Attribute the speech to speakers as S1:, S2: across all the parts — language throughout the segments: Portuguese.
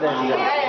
S1: Daniela.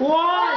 S2: Whoa!